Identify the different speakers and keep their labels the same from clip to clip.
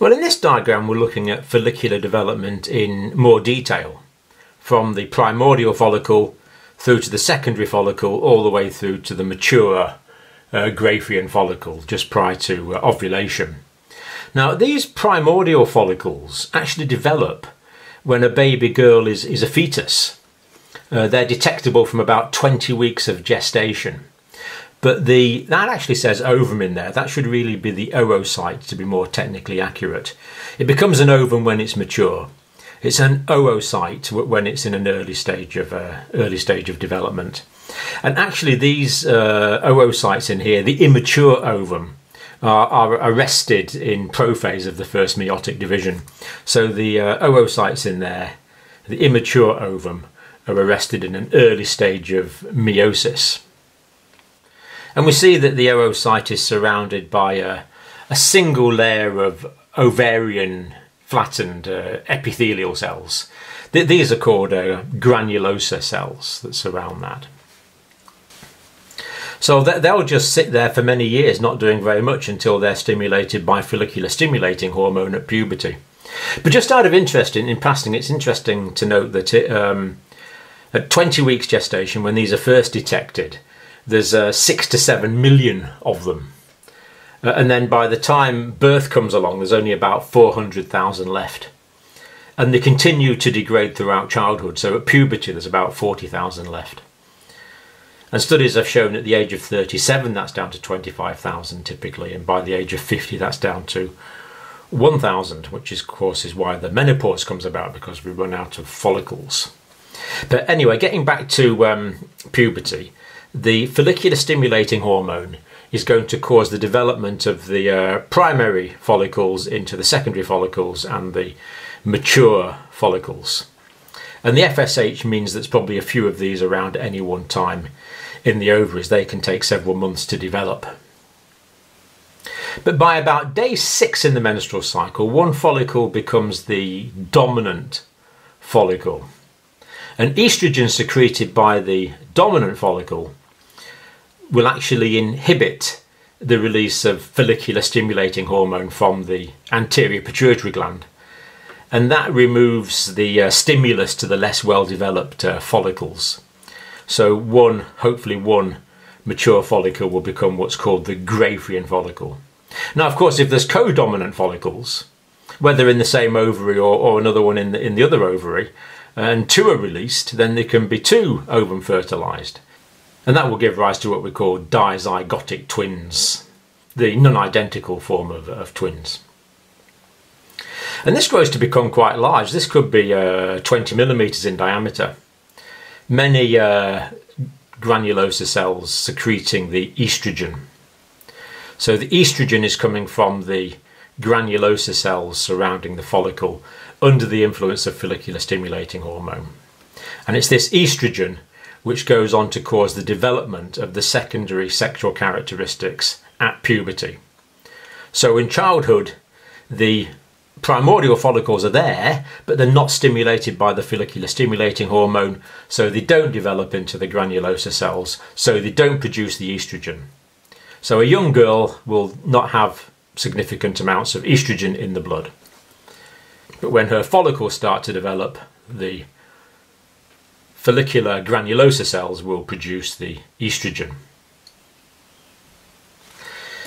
Speaker 1: Well, in this diagram, we're looking at follicular development in more detail, from the primordial follicle through to the secondary follicle, all the way through to the mature uh, Graafian follicle just prior to uh, ovulation. Now, these primordial follicles actually develop when a baby girl is, is a fetus. Uh, they're detectable from about 20 weeks of gestation. But the that actually says ovum in there. That should really be the oocyte to be more technically accurate. It becomes an ovum when it's mature. It's an oocyte when it's in an early stage of uh, early stage of development. And actually, these uh, oocytes in here, the immature ovum, are, are, arrested in prophase of the first meiotic division. So the uh, oocytes in there, the immature ovum, are arrested in an early stage of meiosis. And we see that the oocyte is surrounded by a, a single layer of ovarian flattened uh, epithelial cells. Th- these are called uh, granulosa cells that surround that. So they'll just sit there for many years, not doing very much until they're stimulated by follicular stimulating hormone at puberty. But just out of interest in, in passing, it's interesting to note that it, um, at 20 weeks gestation, when these are first detected, there's uh, six to seven million of them. Uh, and then by the time birth comes along, there's only about 400,000 left. And they continue to degrade throughout childhood. So at puberty, there's about 40,000 left. And studies have shown at the age of 37, that's down to 25,000 typically. And by the age of 50, that's down to 1,000, which is, of course is why the menopause comes about because we run out of follicles. But anyway, getting back to um, puberty, the follicular stimulating hormone is going to cause the development of the uh, primary follicles into the secondary follicles and the mature follicles. And the FSH means there's probably a few of these around at any one time in the ovaries. They can take several months to develop. But by about day six in the menstrual cycle, one follicle becomes the dominant follicle. And estrogen secreted by the dominant follicle will actually inhibit the release of follicular stimulating hormone from the anterior pituitary gland. And that removes the uh, stimulus to the less well developed uh, follicles. So, one, hopefully, one mature follicle will become what's called the Graafian follicle. Now, of course, if there's co dominant follicles, whether in the same ovary or, or another one in the, in the other ovary, and two are released, then there can be two ovum fertilized and that will give rise to what we call dizygotic twins, the non-identical form of, of twins. And this grows to become quite large. This could be uh, 20 millimeters in diameter. Many uh, granulosa cells secreting the estrogen. So the estrogen is coming from the granulosa cells surrounding the follicle under the influence of follicular stimulating hormone. And it's this estrogen which goes on to cause the development of the secondary sexual characteristics at puberty. So in childhood, the primordial follicles are there, but they're not stimulated by the follicular stimulating hormone, so they don't develop into the granulosa cells, so they don't produce the estrogen. So a young girl will not have significant amounts of estrogen in the blood. But when her follicles start to develop, the follicular granulosa cells will produce the estrogen.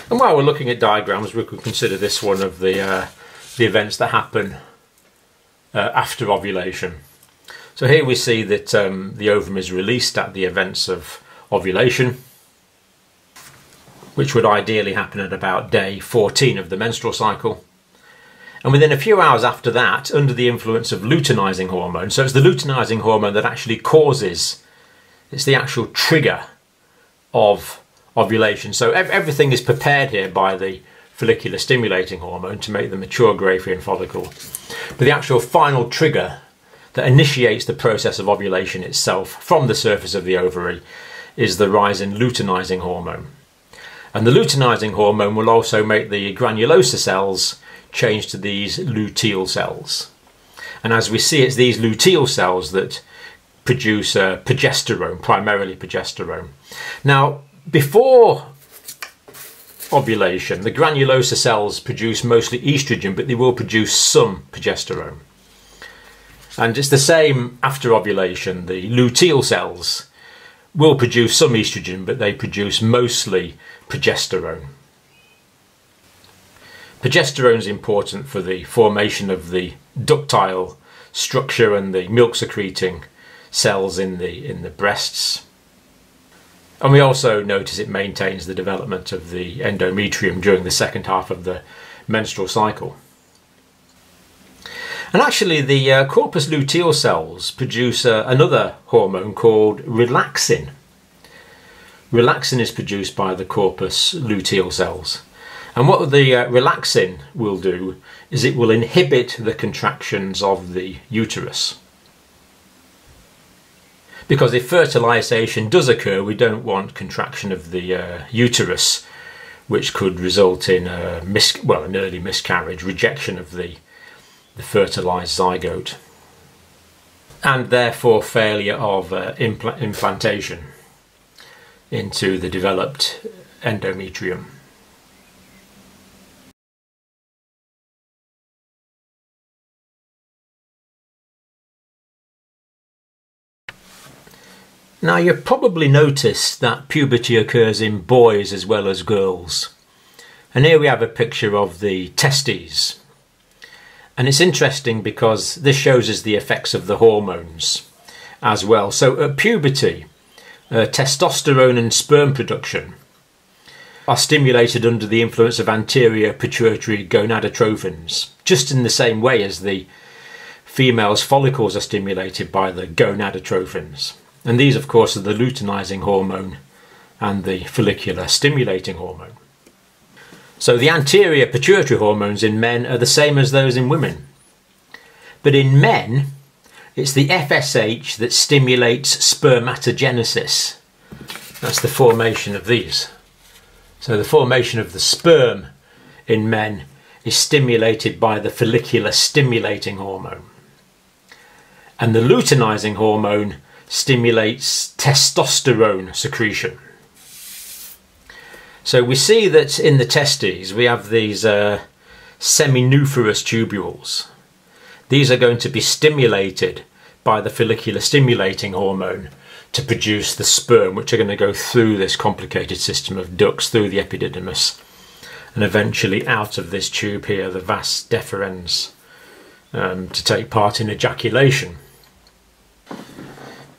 Speaker 1: And while we're looking at diagrams, we could consider this one of the, uh, the events that happen uh, after ovulation. So here we see that um, the ovum is released at the events of ovulation, which would ideally happen at about day 14 of the menstrual cycle. And within a few hours after that, under the influence of luteinizing hormone, so it's the luteinizing hormone that actually causes, it's the actual trigger of ovulation. So everything is prepared here by the follicular stimulating hormone to make the mature Graafian follicle. But the actual final trigger that initiates the process of ovulation itself from the surface of the ovary is the rise in luteinizing hormone. And the luteinizing hormone will also make the granulosa cells change to these luteal cells. And as we see, it's these luteal cells that produce uh, progesterone, primarily progesterone. Now, before ovulation, the granulosa cells produce mostly estrogen, but they will produce some progesterone. And it's the same after ovulation. The luteal cells will produce some estrogen, but they produce mostly progesterone. Progesterone is important for the formation of the ductile structure and the milk secreting cells in the in the breasts. And we also notice it maintains the development of the endometrium during the second half of the menstrual cycle. And actually, the uh, corpus luteal cells produce uh, another hormone called relaxin. Relaxin is produced by the corpus luteal cells. And what the uh, relaxin will do is it will inhibit the contractions of the uterus. Because if fertilization does occur, we don't want contraction of the uh, uterus, which could result in a mis- well, an early miscarriage, rejection of the, the fertilized zygote, and therefore failure of uh, impl- implantation into the developed endometrium. Now, you've probably noticed that puberty occurs in boys as well as girls. And here we have a picture of the testes. And it's interesting because this shows us the effects of the hormones as well. So, at puberty, uh, testosterone and sperm production are stimulated under the influence of anterior pituitary gonadotrophins, just in the same way as the female's follicles are stimulated by the gonadotrophins. And these, of course, are the luteinizing hormone and the follicular stimulating hormone. So the anterior pituitary hormones in men are the same as those in women. But in men, it's the FSH that stimulates spermatogenesis. That's the formation of these. So the formation of the sperm in men is stimulated by the follicular stimulating hormone. And the luteinizing hormone stimulates testosterone secretion. So we see that in the testes we have these uh, seminiferous tubules. These are going to be stimulated by the follicular stimulating hormone to produce the sperm, which are going to go through this complicated system of ducts through the epididymis and eventually out of this tube here, the vas deferens, um, to take part in ejaculation.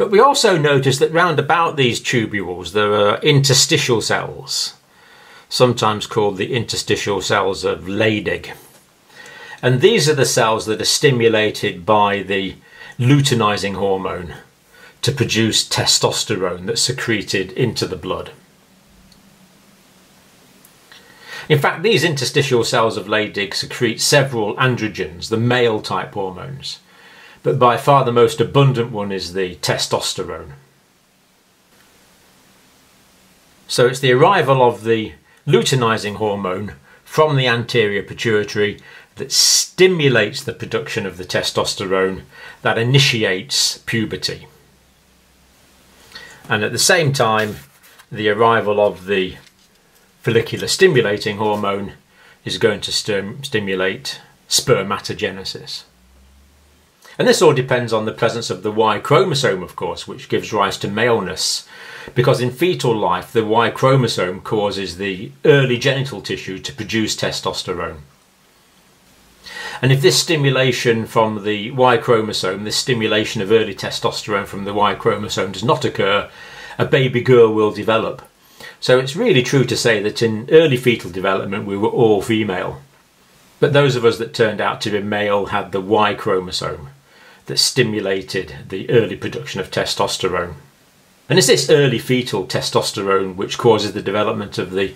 Speaker 1: But we also notice that round about these tubules there are interstitial cells, sometimes called the interstitial cells of Leydig. And these are the cells that are stimulated by the luteinizing hormone to produce testosterone that's secreted into the blood. In fact, these interstitial cells of Leydig secrete several androgens, the male type hormones but by far the most abundant one is the testosterone. So it's the arrival of the luteinizing hormone from the anterior pituitary that stimulates the production of the testosterone that initiates puberty. And at the same time, the arrival of the follicular stimulating hormone is going to stim- stimulate spermatogenesis. And this all depends on the presence of the Y chromosome, of course, which gives rise to maleness. Because in fetal life, the Y chromosome causes the early genital tissue to produce testosterone. And if this stimulation from the Y chromosome, this stimulation of early testosterone from the Y chromosome does not occur, a baby girl will develop. So it's really true to say that in early fetal development we were all female. But those of us that turned out to be male had the Y chromosome that stimulated the early production of testosterone. And it's this early fetal testosterone which causes the development of the,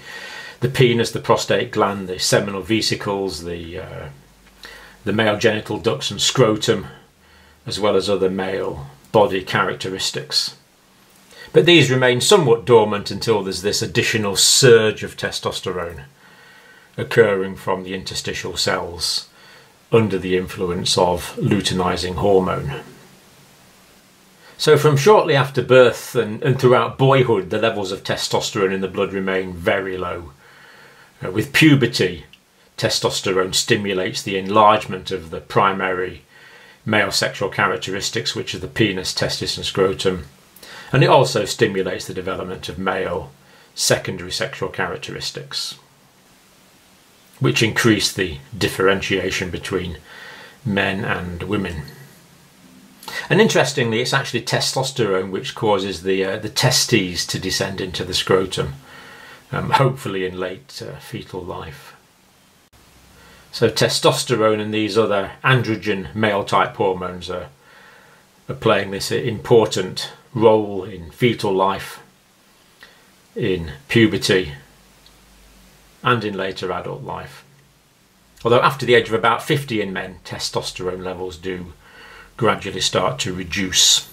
Speaker 1: the penis, the prostate gland, the seminal vesicles, the, uh, the male genital ducts and scrotum, as well as other male body characteristics. But these remain somewhat dormant until there's this additional surge of testosterone occurring from the interstitial cells under the influence of luteinizing hormone. So, from shortly after birth and, and throughout boyhood, the levels of testosterone in the blood remain very low. Uh, with puberty, testosterone stimulates the enlargement of the primary male sexual characteristics, which are the penis, testis, and scrotum, and it also stimulates the development of male secondary sexual characteristics, which increase the differentiation between men and women. And interestingly, it's actually testosterone which causes the uh, the testes to descend into the scrotum, um, hopefully in late uh, fetal life. So testosterone and these other androgen male type hormones are, are playing this important role in fetal life, in puberty, and in later adult life. Although after the age of about 50 in men, testosterone levels do gradually start to reduce.